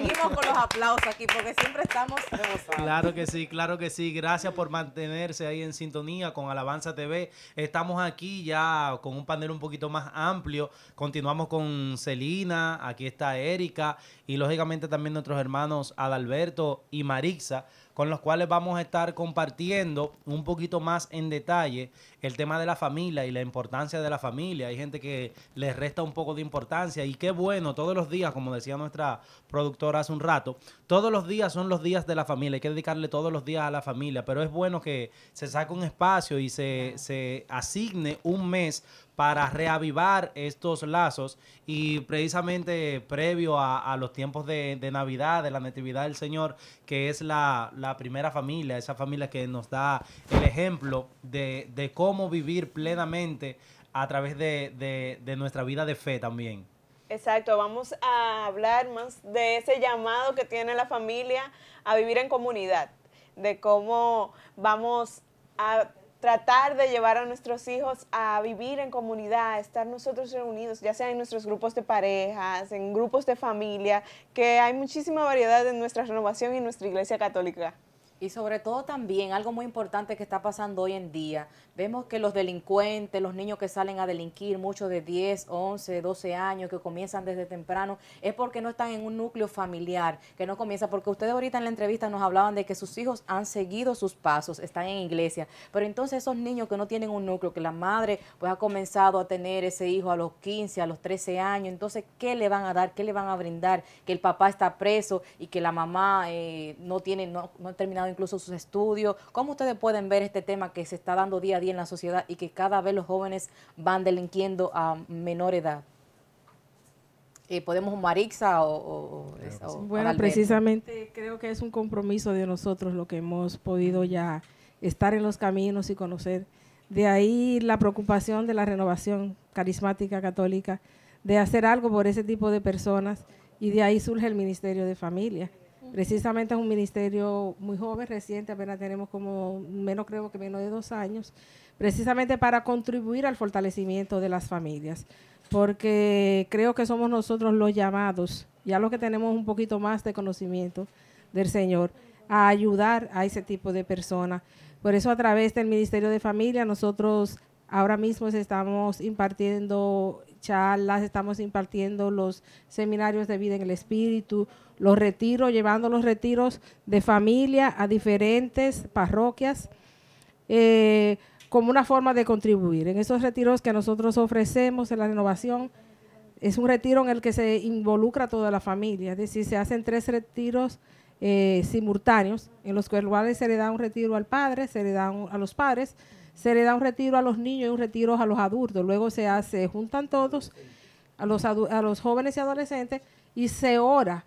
seguimos con los aplausos aquí porque siempre estamos Claro que sí, claro que sí. Gracias por mantenerse ahí en sintonía con Alabanza TV. Estamos aquí ya con un panel un poquito más amplio. Continuamos con Celina, aquí está Erika y lógicamente también nuestros hermanos Adalberto y Marixa con los cuales vamos a estar compartiendo un poquito más en detalle el tema de la familia y la importancia de la familia. Hay gente que les resta un poco de importancia y qué bueno, todos los días, como decía nuestra productora hace un rato, todos los días son los días de la familia, hay que dedicarle todos los días a la familia, pero es bueno que se saque un espacio y se, se asigne un mes para reavivar estos lazos y precisamente previo a, los tiempos de, Navidad, de la Natividad del Señor, que es la, primera familia, esa familia que nos da el ejemplo de, cómo vivir plenamente a través de, de nuestra vida de fe también. Exacto, vamos a hablar más de ese llamado que tiene la familia a vivir en comunidad, de cómo vamos a tratar de llevar a nuestros hijos a vivir en comunidad, estar nosotros reunidos, ya sea en nuestros grupos de parejas, en grupos de familia, que hay muchísima variedad en nuestra renovación y en nuestra iglesia católica. Y sobre todo también algo muy importante que está pasando hoy en día, vemos que los delincuentes, los niños que salen a delinquir, muchos de 10, 11, 12 años, que comienzan desde temprano, es porque no están en un núcleo familiar, que no comienza, porque ustedes ahorita en la entrevista nos hablaban de que sus hijos han seguido sus pasos, están en iglesia, pero entonces esos niños que no tienen un núcleo, que la madre pues ha comenzado a tener ese hijo a los 15, a los 13 años, entonces ¿qué le van a dar? ¿Qué le van a brindar? Que el papá está preso y que la mamá eh, no tiene, no, no ha terminado incluso sus estudios. ¿Cómo ustedes pueden ver este tema que se está dando día a día en la sociedad y que cada vez los jóvenes van delinquiendo a menor edad? Eh, ¿Podemos Marixa o, o, Bueno, precisamente creo que es un compromiso de nosotros lo que hemos podido ya estar en los caminos y conocer. De ahí la preocupación de la renovación carismática católica, de hacer algo por ese tipo de personas y de ahí surge el Ministerio de Familia Precisamente es un ministerio muy joven, reciente, apenas tenemos como menos, creo que menos de dos años, precisamente para contribuir al fortalecimiento de las familias, porque creo que somos nosotros los llamados, ya los que tenemos un poquito más de conocimiento del Señor, a ayudar a ese tipo de personas. Por eso a través del Ministerio de Familia nosotros ahora mismo estamos impartiendo charlas, estamos impartiendo los seminarios de vida en el espíritu, los retiros, llevando los retiros de familia a diferentes parroquias eh, como una forma de contribuir. En esos retiros que nosotros ofrecemos en la renovación, es un retiro en el que se involucra toda la familia, es decir, se hacen tres retiros eh, simultáneos en los cuales se le da un retiro al padre, se le da a los padres, se le da un retiro a los niños y un retiro a los adultos. Luego se hace, juntan todos a los, a los jóvenes y adolescentes y se ora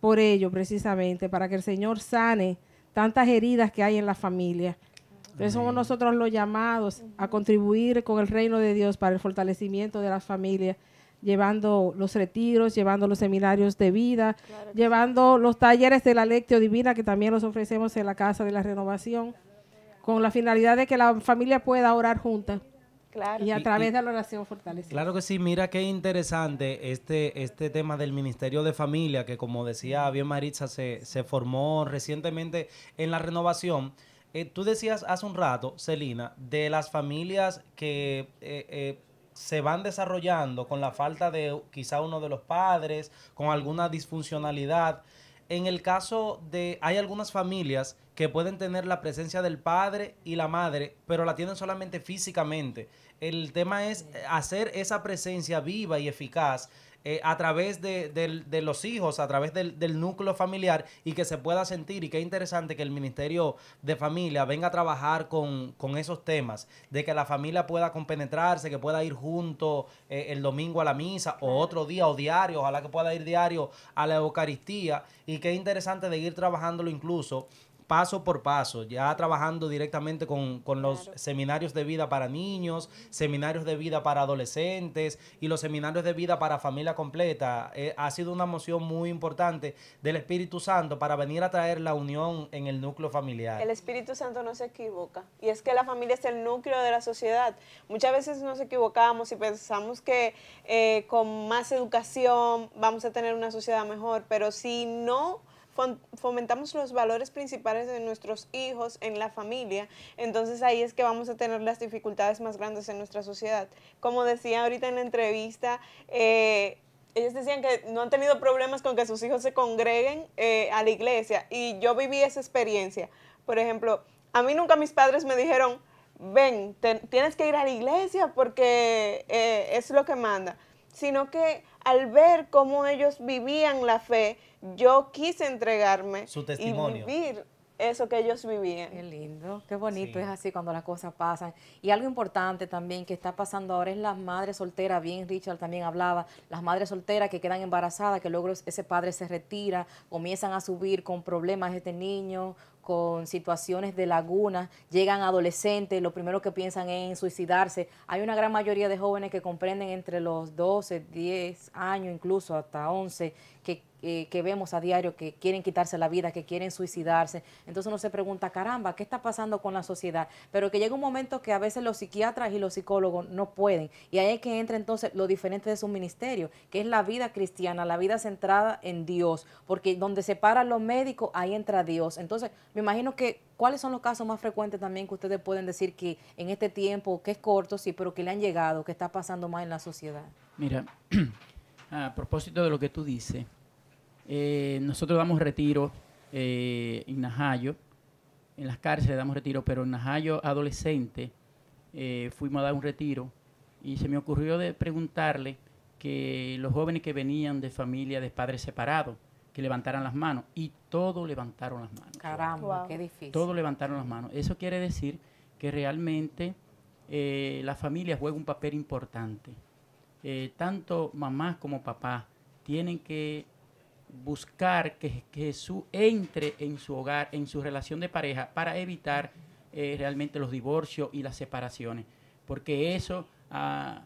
por ello precisamente, para que el Señor sane tantas heridas que hay en la familia. Entonces somos nosotros los llamados a contribuir con el reino de Dios para el fortalecimiento de las familias, llevando los retiros, llevando los seminarios de vida, llevando los talleres de la lectio divina que también los ofrecemos en la Casa de la Renovación, con la finalidad de que la familia pueda orar juntas y a través de la oración fortalecida. Claro que sí, mira qué interesante este, este tema del Ministerio de Familia, que como decía bien Maritza, se, se formó recientemente en la renovación. Eh, tú decías hace un rato, Celina, de las familias que eh, eh, se van desarrollando con la falta de quizá uno de los padres, con alguna disfuncionalidad. En el caso de, hay algunas familias que pueden tener la presencia del padre y la madre, pero la tienen solamente físicamente. El tema es hacer esa presencia viva y eficaz eh, a través de, los hijos, a través del, núcleo familiar y que se pueda sentir. Y qué interesante que el Ministerio de Familia venga a trabajar con, esos temas, de que la familia pueda compenetrarse, que pueda ir junto eh, el domingo a la misa o otro día o diario, ojalá que pueda ir diario a la Eucaristía. Y qué interesante de ir trabajándolo incluso paso por paso, ya trabajando directamente con, con los seminarios de vida para niños, seminarios de vida para adolescentes y los seminarios de vida para familia completa. Eh, ha sido una moción muy importante del Espíritu Santo para venir a traer la unión en el núcleo familiar. El Espíritu Santo no se equivoca y es que la familia es el núcleo de la sociedad. Muchas veces nos equivocamos y pensamos que eh, con más educación vamos a tener una sociedad mejor, pero si no fomentamos los valores principales de nuestros hijos en la familia, entonces ahí es que vamos a tener las dificultades más grandes en nuestra sociedad. Como decía ahorita en la entrevista, eh, ellos decían que no han tenido problemas con que sus hijos se congreguen eh, a la iglesia y yo viví esa experiencia. Por ejemplo, a mí nunca mis padres me dijeron, ven, tienes que ir a la iglesia porque eh, es lo que manda, sino que al ver cómo ellos vivían la fe, yo quise entregarme Su testimonio. y vivir eso que ellos vivían. Qué lindo, qué bonito es así cuando las cosas pasan. Y algo importante también que está pasando ahora es las madres solteras, bien Richard también hablaba, las madres solteras que quedan embarazadas, que luego ese padre se retira, comienzan a subir con problemas este niño, con situaciones de laguna, llegan adolescentes, lo primero que piensan es en suicidarse. Hay una gran mayoría de jóvenes que comprenden entre los 12, 10 años, incluso hasta 11, que eh, que vemos a diario que quieren quitarse la vida, que quieren suicidarse. Entonces uno se pregunta, caramba, ¿qué está pasando con la sociedad? Pero que llega un momento que a veces los psiquiatras y los psicólogos no pueden. Y ahí es que entra entonces lo diferente de su ministerio, que es la vida cristiana, la vida centrada en Dios. Porque donde se paran los médicos, ahí entra Dios. Entonces, me imagino que ¿Cuáles son los casos más frecuentes también que ustedes pueden decir que en este tiempo, que es corto, sí, pero que le han llegado, que está pasando más en la sociedad? Mira, a propósito de lo que tú dices, eh, nosotros damos retiro eh, en Najayo, en las cárceles damos retiro, pero en Najayo adolescente eh, fuimos a dar un retiro y se me ocurrió de preguntarle que los jóvenes que venían de familia de padres separados, que levantaran las manos y todos levantaron las manos. Caramba, qué difícil. Todos levantaron las manos. Eso quiere decir que realmente la familia juega un papel importante. Tanto mamás como papás tienen que buscar que, Jesús entre en su hogar, en su relación de pareja, para evitar eh, realmente los divorcios y las separaciones. Porque eso, ah,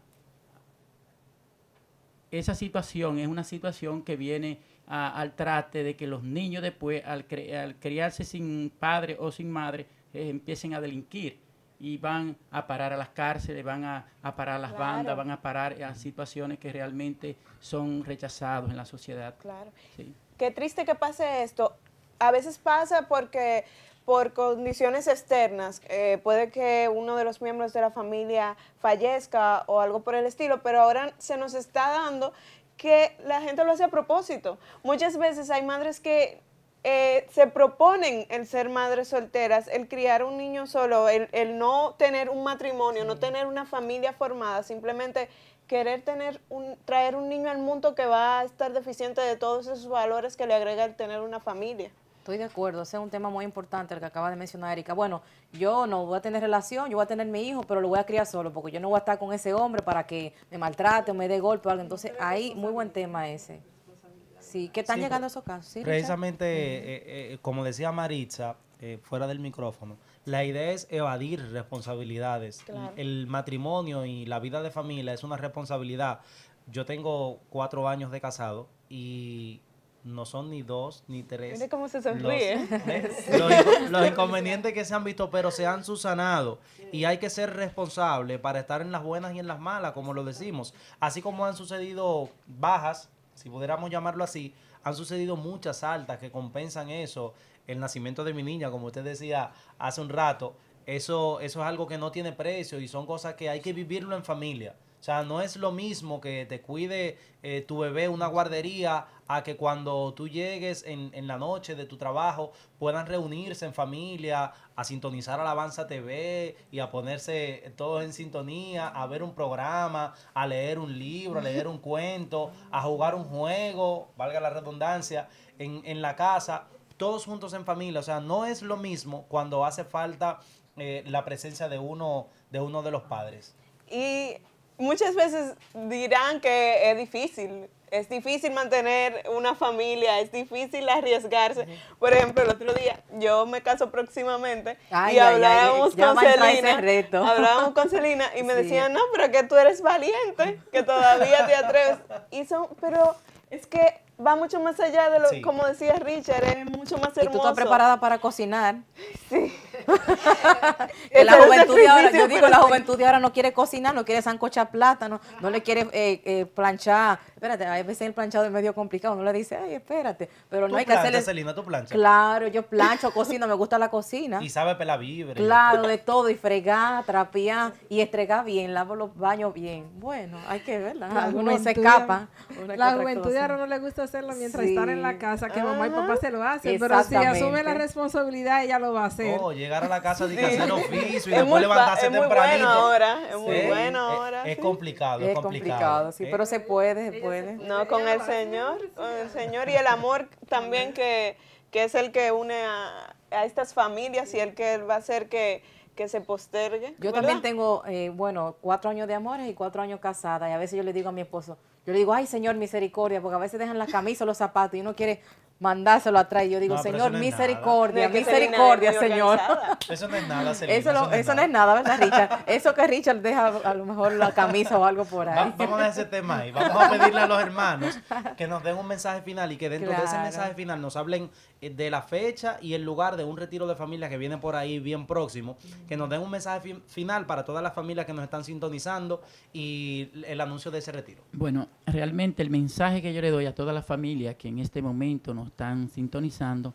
esa situación es una situación que viene ah, al trate de que los niños después, al, criarse sin padre o sin madre, eh, empiecen a delinquir y van a parar a las cárceles, van a, parar a las bandas, van a parar a situaciones que realmente son rechazados en la sociedad. Claro. Qué triste que pase esto. A veces pasa porque por condiciones externas, eh, puede que uno de los miembros de la familia fallezca o algo por el estilo, pero ahora se nos está dando que la gente lo hace a propósito. Muchas veces hay madres que eh, se proponen el ser madres solteras, el criar un niño solo, el, no tener un matrimonio, no tener una familia formada, simplemente querer tener un, traer un niño al mundo que va a estar deficiente de todos esos valores que le agrega el tener una familia. Estoy de acuerdo, ese es un tema muy importante el que acaba de mencionar Erika. Bueno, yo no voy a tener relación, yo voy a tener mi hijo, pero lo voy a criar solo, porque yo no voy a estar con ese hombre para que me maltrate o me dé golpe o algo. Entonces, ahí, muy buen tema ese. Sí, que están llegando esos casos. precisamente, eh, eh, como decía Maritza, eh, fuera del micrófono, la idea es evadir responsabilidades. El matrimonio y la vida de familia es una responsabilidad. Yo tengo cuatro años de casado y no son ni dos ni tres. Mire cómo se sonríe. Los, inconvenientes que se han visto, pero se han susanado. Y hay que ser responsable para estar en las buenas y en las malas, como lo decimos. Así como han sucedido bajas si pudiéramos llamarlo así, han sucedido muchas altas que compensan eso. El nacimiento de mi niña, como usted decía hace un rato, eso, eso es algo que no tiene precio y son cosas que hay que vivirlo en familia. O sea, no es lo mismo que te cuide eh, tu bebé una guardería a que cuando tú llegues en, en, la noche de tu trabajo puedan reunirse en familia, a sintonizar Alabanza TV y a ponerse todos en sintonía, a ver un programa, a leer un libro, a leer un cuento, a jugar un juego, valga la redundancia, en, en la casa, todos juntos en familia. O sea, no es lo mismo cuando hace falta eh, la presencia de uno, de uno de los padres. Y muchas veces dirán que es difícil, es difícil mantener una familia, es difícil arriesgarse. Por ejemplo, el otro día yo me caso próximamente Ay, y ay, ay, hablábamos con Celina, reto. hablábamos con Celina y me Sí. decían, no, pero que tú eres valiente, que todavía te atreves. Y son, pero es que va mucho más allá de lo, Sí. como decía Richard, es mucho más Y hermoso. tú estás preparada para cocinar. Sí. Que la juventud de ahora, yo digo, la juventud de ahora no quiere cocinar, no quiere sancochar plátano, no le quiere eh, eh, planchar. Espérate, a veces el planchado es medio complicado, uno le dice, ay, espérate, pero ¿Tú no hay que planchas, hacerle... Celina, tú planchas? Claro, yo plancho, cocino, me gusta la cocina. Y sabe pelar víveres. Claro, de todo, y fregar, trapear y estregar bien, lavo los baños bien. Bueno, hay que verla. La Algunos se escapan. que La juventud de ahora no le gusta hacerlo mientras Sí. están en la casa, que mamá y papá se lo hacen, pero si asume la responsabilidad, ella lo va a hacer. Oh, llegar a la casa de hacer oficio y Es después muy, levantarse es muy tempranito. bueno ahora, es muy Sí, bueno es- ahora. Es, sí. complicado, es, Es complicado, sí, ¿eh? pero se puede, se puede. No, con el Señor, con el Señor y el amor también que, que es el que une a, a estas familias y el que va a hacer que, que se postergue. Yo ¿verdad? también tengo, eh, bueno, cuatro años de amores y cuatro años casada. Y a veces yo le digo a mi esposo, yo le digo, ay, Señor, misericordia, porque a veces dejan la camisa o los zapatos y uno quiere mandárselo atrás. Y yo digo, No, Señor, eso no misericordia, misericordia, Señor. Eso no es nada, Celina, Eso, no, eso no es nada, ¿verdad, Richard? Eso que Richard deja a lo mejor la camisa o algo por Va- ahí. vamos a dejar ese tema ahí. Vamos a pedirle a los hermanos que nos den un mensaje final y que dentro de ese mensaje final nos hablen eh, de la fecha y el lugar de un retiro de familia que viene por ahí bien próximo. Que nos den un mensaje fi- final para todas las familias que nos están sintonizando y el anuncio de ese retiro. Bueno, realmente el mensaje que yo le doy a todas las familias que en este momento nos están sintonizando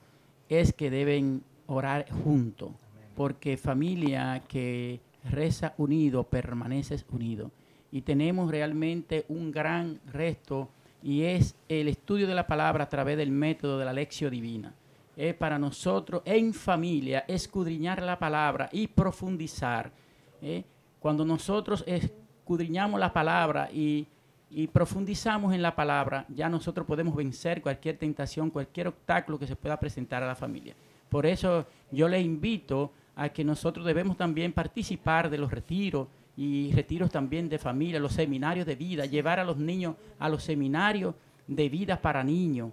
es que deben orar juntos, porque familia que reza unido permanece unido. Y tenemos realmente un gran resto y es el estudio de la palabra a través del método de la lección divina. Es para nosotros en familia escudriñar la palabra y profundizar. ¿eh? Cuando nosotros escudriñamos la palabra y, y profundizamos en la palabra, ya nosotros podemos vencer cualquier tentación, cualquier obstáculo que se pueda presentar a la familia. Por eso yo le invito a que nosotros debemos también participar de los retiros y retiros también de familia, los seminarios de vida, llevar a los niños a los seminarios de vida para niños.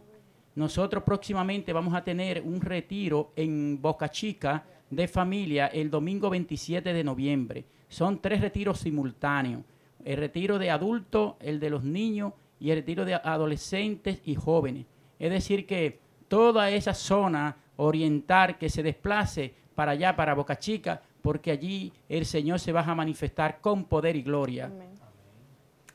Nosotros próximamente vamos a tener un retiro en Boca Chica de familia el domingo 27 de noviembre. Son tres retiros simultáneos. El retiro de adultos, el de los niños y el retiro de adolescentes y jóvenes. Es decir, que toda esa zona oriental que se desplace para allá, para Boca Chica, porque allí el Señor se va a manifestar con poder y gloria. Amén.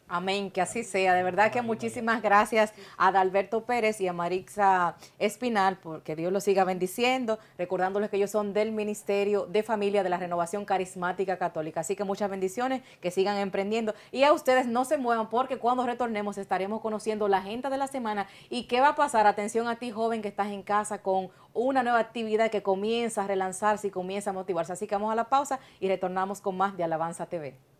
Amén, que así sea. De verdad que muchísimas gracias a Adalberto Pérez y a Marixa Espinal, porque Dios los siga bendiciendo, recordándoles que ellos son del Ministerio de Familia de la Renovación Carismática Católica. Así que muchas bendiciones, que sigan emprendiendo. Y a ustedes no se muevan, porque cuando retornemos estaremos conociendo la agenda de la semana y qué va a pasar. Atención a ti, joven, que estás en casa con una nueva actividad que comienza a relanzarse y comienza a motivarse. Así que vamos a la pausa y retornamos con más de Alabanza TV.